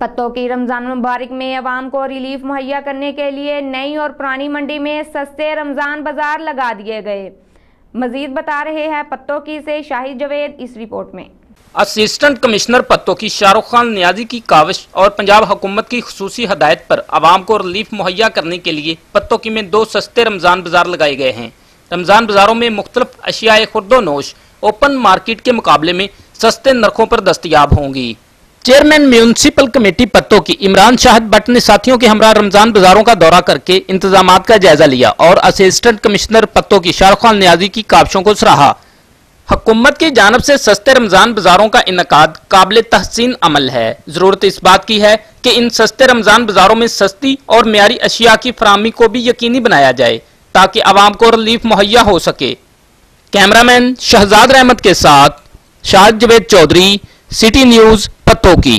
पत्तों की रमज़ान मुबारक में आवाम को रिलीफ मुहैया करने के लिए नई और पुरानी मंडी में सस्ते रमज़ान बाज़ार लगा दिए गए। मजीद बता रहे हैं पत्तों की से शाहिद जवेद इस रिपोर्ट में। असिस्टेंट कमिश्नर पत्तों की शाहरुख खान न्याजी की काविश और पंजाब हुकूमत की खसूसी हदायत पर आवाम को रिलीफ मुहैया करने के लिए पत्तों की में दो सस्ते रमज़ान बाज़ार लगाए गए हैं। रमज़ान बाजारों में मुख्तलिफ़ अशियाए खुर्दो नोश ओपन मार्केट के मुकाबले में सस्ते नरखों पर दस्तियाब होंगी। चेयरमैन म्यूनसिपल कमेटी पत्तों की इमरान शाहिद भट्ट ने साथियों के हमरा रमज़ान बाजारों का दौरा करके इंतज़ाम का जायजा लिया और असिस्टेंट कमिश्नर पत्तों की शाहरुख खान न्याजी की काबिशों को सराहा। हुकूमत की जानब से सस्ते रमज़ान बाजारों का इनका काबिल तहसीन अमल है। ज़रूरत इस बात की है कि इन सस्ते रमज़ान बाजारों में सस्ती और मीरी अशिया की फरहमी को भी यकीनी बनाया जाए, ताकि आवाम को रिलीफ मुहैया हो सके। कैमरामैन शहजाद रहमत के साथ शाहिद जवेद चौधरी, सिटी न्यूज़ पत्तों की